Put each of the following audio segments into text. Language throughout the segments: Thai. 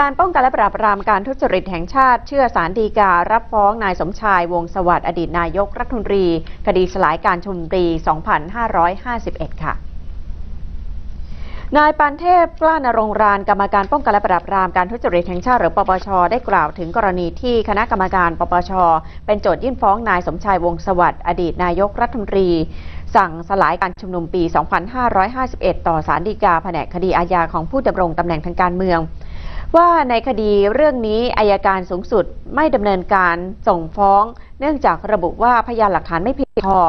การป้องกันและปราบปรามการทุจริตแห่งชาติเชื่อสารดีกา รับฟ้องนายสมชายวงสวัสดิ์อดีตนายกรัฐมนตรี คดีสลายการชุมนุมปี2551 ค่ะนายปานเทพกล้านรงค์รานกรรมการป้องกันและปราบปรามการทุจริตแห่งชาติหรือปปช ได้กล่าวถึงกรณีที่คณะกรรมการปปช เป็นโจทยื่นฟ้องนายสมชายวงสวัสดิ์อดีตนายกรัฐมนตรี สั่งสลายการชุมนุมปี 2551 ต่อศาลฎีกาแผนกคดีอาญาของผู้ดำรงตำแหน่งทางการเมือง ว่าในคดีเรื่องนี้อายการสูงสุดไม่ดำเนินการส่งฟ้อง เนื่องจากระบุว่าพยานหลักฐานไม่เพียงพอ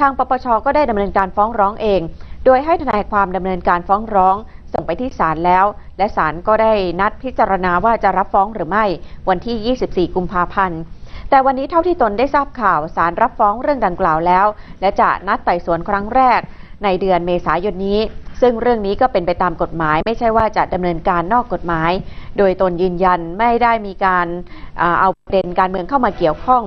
ทางปปชก็ได้ดำเนินการฟ้องร้องเอง โดยให้ทนายความดำเนินการฟ้องร้องส่งไปที่ศาลแล้ว และศาลก็ได้นัดพิจารณาว่าจะรับฟ้องหรือไม่ วันที่ 24 กุมภาพันธ์ แต่วันนี้เท่าที่ตนได้ทราบข่าวศาลรับฟ้องเรื่องดังกล่าวแล้ว และจะนัดไต่สวนครั้งแรก ในเดือนเมษายนนี้ ซึ่งเรื่องนี้ก็เป็นไปตามกฎหมาย ไม่ใช่ว่าจะดำเนินการนอกกฎหมาย โดยตนยืนยันไม่ได้มีการเอาประเด็นการเมืองเข้ามาเกี่ยวข้อง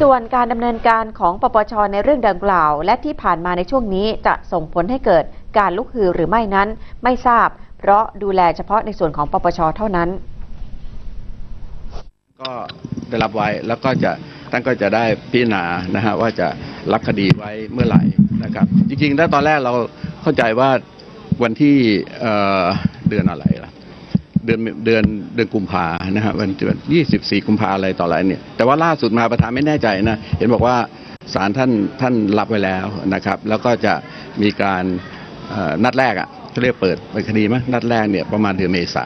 ส่วนการดำเนินการของปปชในเรื่องดังกล่าว และที่ผ่านมาในช่วงนี้จะส่งผลให้เกิดการลุกฮือหรือไม่นั้นไม่ทราบ เพราะดูแลเฉพาะในส่วนของปปชเท่านั้น ก็ได้รับไว้แล้วก็จะท่านก็จะได้พิจารณานะฮะว่าจะรับคดีไว้เมื่อไหร่นะครับ จริงๆถ้าตอนแรกเราเข้าใจว่า วันที่เดือนอะไรล่ะเดือนเดือนเดือนกุมภานะฮะวันเดือนยี่สิบสี่กุมภาอะไรต่ออะไรเนี่ยแต่ว่าล่าสุดมาประธานไม่แน่ใจนะ เห็นบอกว่าศาลท่านท่านรับไว้แล้วนะครับ แล้วก็จะมีการนัดแรกอะเขาเรียกเปิดเป็นคดีมั้ยนัดแรกเนี่ยประมาณเดือนเมษา